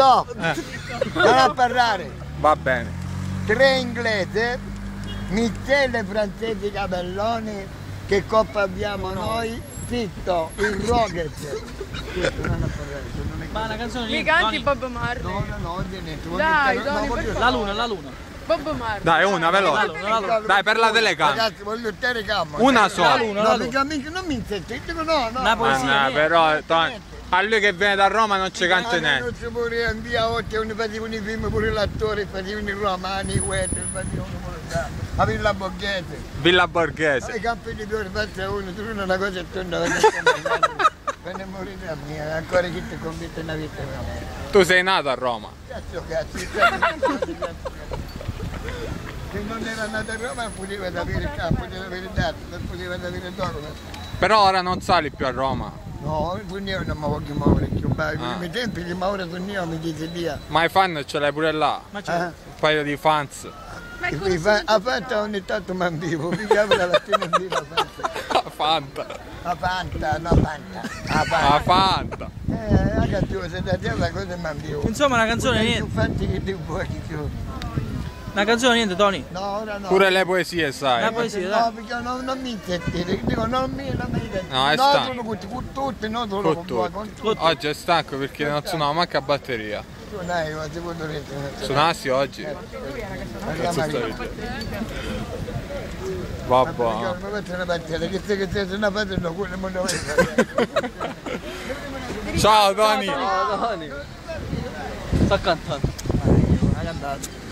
Stop! Non a parlare. Va bene. Tre inglese, Michele francesi Cabelloni, che coppa abbiamo noi? Zitto, il Rocket. Zitto, non a parlare, tu non è Ma la canzone Mi canti Tony. Bob Marley. No, no, no, niente. Dai, no, Tony, per La luna, la luna. Bob Marley. Dai, una veloce. Dai, per la telecamera. Ragazzi, voglio il telecamera. Una sola. La luna, la No, non mi dico no, no. Una Ah, poesia. no, niente. però a lui che viene da Roma non ci canta Ah, niente. Non si pure in via 8, uno facevano i film pure l'attore, facevano i romani, i web, facevano. A Villa Borghese. Villa Borghese. I campi di fiori faccia uno, tu una cosa e tu una cosa. Per ne morire a mia, ancora chi ti convince una vita veramente. Tu sei nato a Roma. Cazzo cazzo, cazzo, cazzo. Se non era nato a Roma poteva avere il campo, poteva avere il dato, non poteva avere il documento. Però ora non sali più a Roma. No, con io non mi voglio muovere più, ma Ah. primi tempi che muovere con io mi dice via. Ma i fan ce l'hai pure là. Ma c'è. Eh? Un paio di fans. Ma fa, a fatta ogni tanto mi vivo, mi chiamo la mattina in vivo, Fanta. a Fanta, no Fanta, a La Fanta. Fanta. Eh, ragazzi, se da te la cosa mi vivo. Insomma, una canzone niente. Infatti che ti vuoi. Una canzone niente, Tony. No, ora no. Pure le poesie sai. La poesia, No, dai. perché non, non mi sentire, dico non mi, non mi No, è no, stanco. con con tutti, non solo con voi, tutti. con tutti. Oggi è stanco perché non suonavo manca a batteria. Suonai, ma secondo me. Suonassi oggi? Cazzo stai dicendo? Vabbè. Ma questa è una batteria, che se che se una batteria, quello non lo Ciao Tony. Sta cantando. Ha cantato.